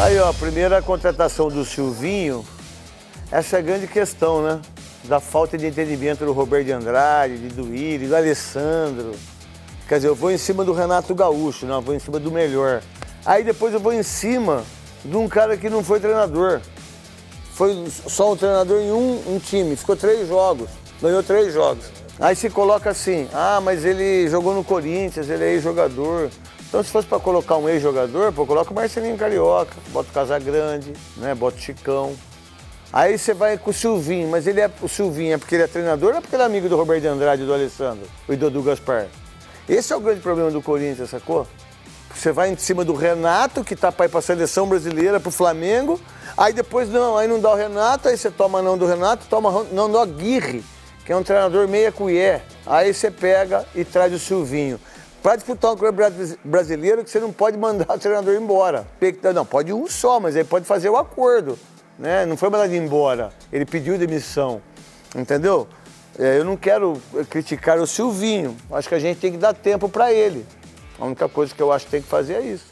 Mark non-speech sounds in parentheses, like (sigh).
Aí, ó, primeira contratação do Silvinho, essa é a grande questão, né? Da falta de entendimento do Roberto de Andrade, de Duíri, do Alessandro. Quer dizer, eu vou em cima do Renato Gaúcho, não, eu vou em cima do melhor. Aí depois eu vou em cima de um cara que não foi treinador. Foi só um treinador em um, um time, ficou três jogos, ganhou três jogos. Aí se coloca assim, ah, mas ele jogou no Corinthians, ele é ex-jogador. Então, se fosse para colocar um ex-jogador, pô, coloca o Marcelinho Carioca, bota o Casagrande, né? Bota o Chicão. Aí você vai com o Silvinho, mas ele é o Silvinho é porque ele é treinador ou é porque ele é amigo do Roberto de Andrade do Alessandro? E do Dudu Gaspar? Esse é o grande problema do Corinthians, sacou? Você vai em cima do Renato, que tá para ir para a seleção brasileira, para o Flamengo. Aí depois não, aí não dá o Renato, aí você toma não do Renato, toma não do Aguirre, que é um treinador meia colher. Aí você pega e traz o Silvinho para disputar um campeonato brasileiro que você não pode mandar (laughs) o treinador embora. Não, pode um só, mas ele pode fazer o acordo. Né? Não foi mandado embora, ele pediu demissão. Entendeu? É, eu não quero criticar o Silvinho, acho que a gente tem que dar tempo para ele. A única coisa que eu acho que tem que fazer é isso.